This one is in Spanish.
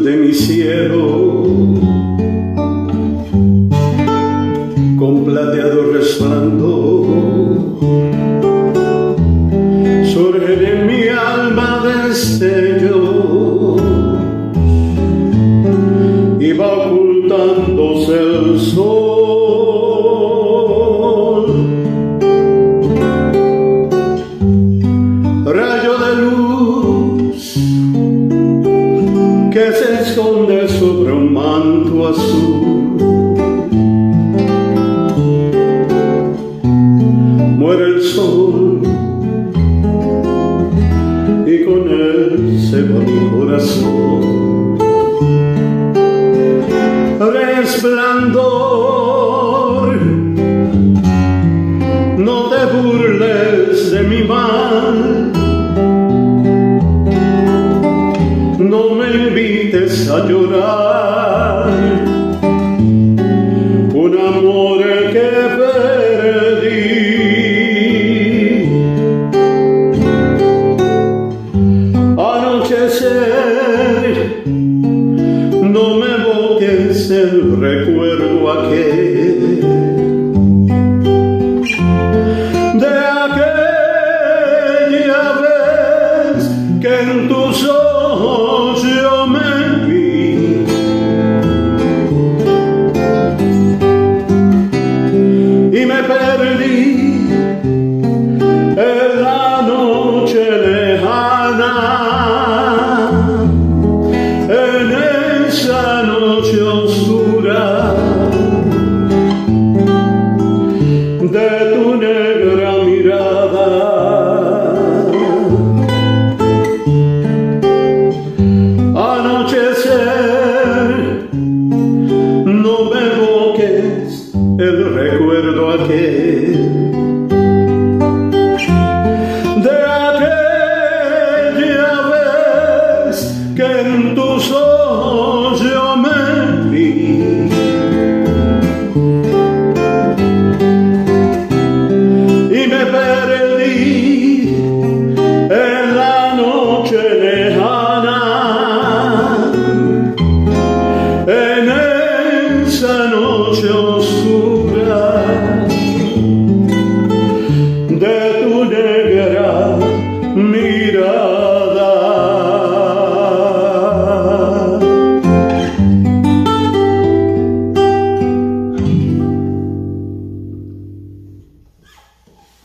mi cielo. Con plateado resplandor surge de mi alma destello. Y va ocultándose el sol esconde sobre un manto azul muere el sol y con él se va mi corazón. Resplandor, a llorar. Un amor que perdí. Anochecer, no me botes el recuerdo aquel En esa noche oscura de tu negra mirada, anochecer no me vokes el recuerdo a ti.